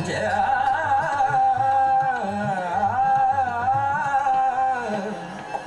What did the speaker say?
Yeah.